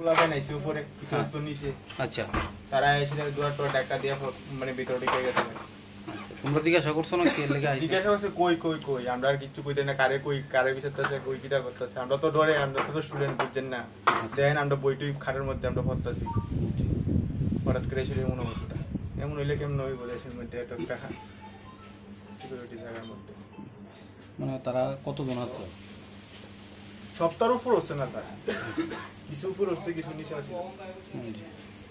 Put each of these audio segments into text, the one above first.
পোলাপাই নাইছে উপরে কিছু হ্যাঁ। বস্তু নিচে। আচ্ছা। তারা এসে দুয়ার টোয়ার টাকা দিয়ে মানে ভিতরে ঢুকে গেছে। আচ্ছা। তোমরা জিজ্ঞাসা করছ না কে লেগে জিজ্ঞাসা করছে কই কই কই? আমরা আর কিচ্ছু কইতে না কারে কই কারে বিচারতেছে কই কিটা করতেছে? আমরা তো ডরে আমরা তো স্টুডেন্ট বুঝছেন না? দেখেন আমরা বইটুই খাটের মধ্যে আমরা পড়তেছি। হঠাৎ করে এসে এমন অবস্থা। এমন হইলে কেমন হইব দেশের মধ্যে এত একটা সিকিউরিটি মধ্যে? মানে তারা কতজন আসলো সপ্তাহের উপর হচ্ছে না তার? কিছু উপর হচ্ছে কিছু নিচে আছে।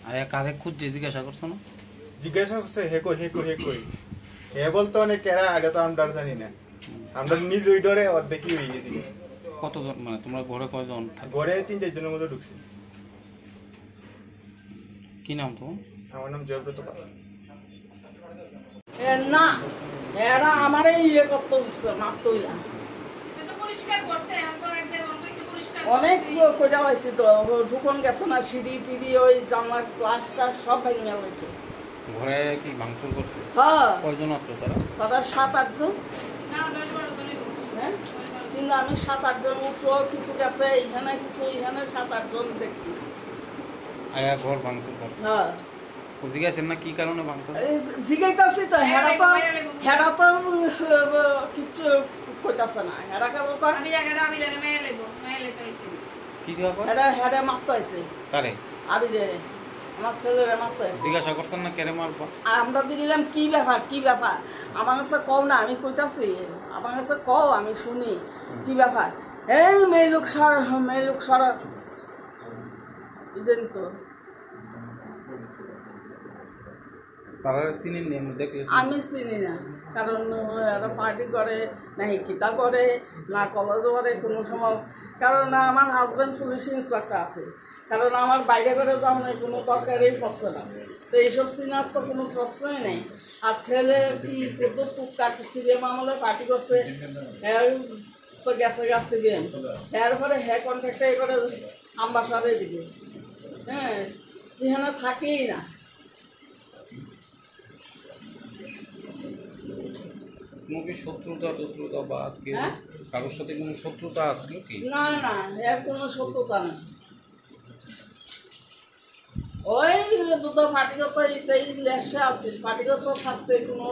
আয়া কারে খুঁজছে জিজ্ঞাসা করছ না? জিজ্ঞাসা করছে হে কই হে কই হে কই? হে বলতো অনেক কেরা আগে তো আমরা জানি না। আমরা নিজ ওই ডরে অর্ধেকই হয়ে গেছি। কতজন? মানে তোমরা ঘরে কয়জন ঘরে তিন চারজনের মধ্যে ঢুকছি। কি নাম তোমার? আমার নাম জয়ব্রত পাল। না এরা আমারে ইয়ে করতে উঠছে পরিষ্কার করছে এখন তো একবার মন কইছে পরিষ্কার অনেক কইরা হয়েছে তো ঢুকন গেছে না সিঁড়ি টিড়ি ওই জানলার গ্লাসটা সব ভেঙে হয়েছে ঘরে কি ভাঙচুর করছে? হ্যাঁ। কয়জন আসলো তারা? তাদের সাত আটজন হ্যাঁ? কিন্তু আমি সাত আটজন উঠো কিছু গেছে এখানে কিছু এখানে সাত আটজন দেখছি। আয়া ঘর ভাঙচুর করছে। হ্যাঁ। জিজ্ঞাসেন না কি কারণে ভাঙচুর? জিগাইতাছি তো হেরা তো হেরা তো আহ, কিচ্ছু কইতাছে না। হেরা কেবল কয়? আমি মেয়ে মেয়ে লেতে কি হেরা হেরা মারতে কারে? আমার ছেলেরা মারতে হয়েছে জিজ্ঞাসা করছেন না কেরে মারবো? আমরা কি ব্যাপার কি ব্যাপার? আমার কাছে কও না আমি কইতাছি। আমার কাছে কও আমি শুনি। কি ব্যাপার? এই মেয়ে লোক সর মেয়ে লোক সর। তো? আমি চিনি না। কারণ এরা পার্টি করে না হিকিতা করে, না কলেজ করে, কোনো সময় কারণ, আমার হাজব্যান্ড পুলিশ ইন্সপেক্টর আছে। কারণ, আমার বাইরে করে যাওয়ার কোনো দরকারই পড়ছে না। তো এইসব সিনার তো কোনো প্রশ্নই নেই। আর ছেলে কি কত টুকটাক সিবিএম আমলে পার্টি করছে? হ্যাঁ তো গেছে গা সিবিএম এরপরে হ্যাঁ কন্ট্রাক্টে করে আম্বাসারের দিকে। হ্যাঁ এখানে থাকেই না। কোনো কি শত্রুতা টত্রুতা বা হ্যাঁ? কারোর সাথে কোনো শত্রুতা আসলো কি? না না এর কোনো সত্যতা নেই। ওই দুটো পার্টিগত ইতেই লেসে আছে পার্টিগত থাকতে কোনো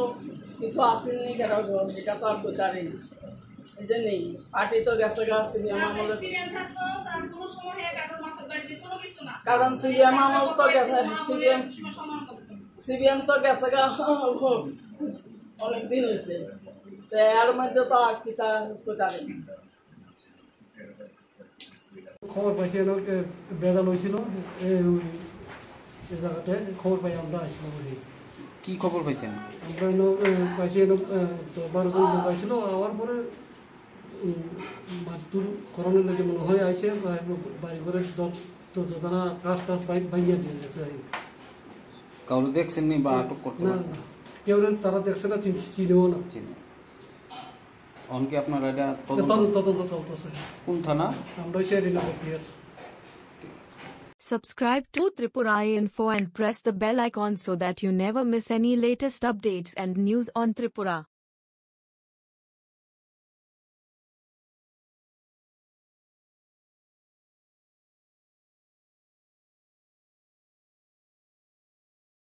কিছু আসেনি কেন এটা তো আর না। এই যে নেই পার্টি তো গেছে গা সিবিএম আমলে। সিরিয়াল থাকতো আর কোনো সময় কারোর মাথার বাড়িতে কোনো কিছু না। কারণ CBM আমল তো গেছে, করতো সিবিএম তো গেছে গা। অনেক দিন হয়েছে। তো এর মধ্যে তো আর খবর পাইছি এই এই জায়গাতে খবর পাই আমরা আসলাম বলি। কি খবর পাইছেন? আমরা পাইছি এনো তো বারো জন লোক আসছিল আওয়ার পরে মাতুর করোনার লেগে মনে হয় আইসে বাড়ি করে দশ কাজ টাজ ভাঙিয়ে দিয়ে গেছে কাউরে দেখছেন নি বা আটক করতে না। কেউ যেন তারা দেখছে না চিন- চিনেও না চিনি অনকে আপনার এটা তদন্ত তদন্ত তদন্ত চলতেছে কোন থানা আমরা হচ্ছে Rinapur PS Subscribe to Tripura Info and press the bell icon so that you never miss any latest updates and news on Tripura.